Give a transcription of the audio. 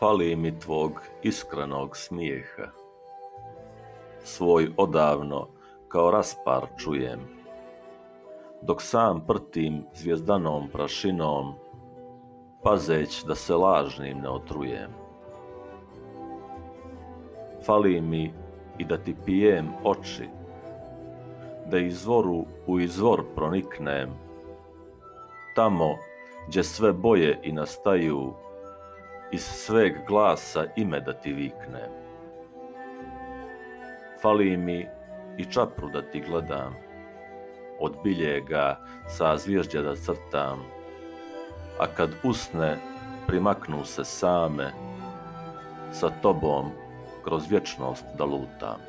Fali mi tvog iskrenog smijeha, svoj odavno kao raspar čujem, dok sam prtim zvijezdanom prašinom, pazeć da se lažnim ne otrujem. Fali mi i da ti pijem oči, da izvoru u izvor proniknem, tamo gdje sve boje i nastaju, iz sveg glasa ime da ti viknem. Fali mi i čapru da ti gledam, od biljega sa zvježdja da crtam, a kad usne primaknu se same, sa tobom kroz vječnost da lutam.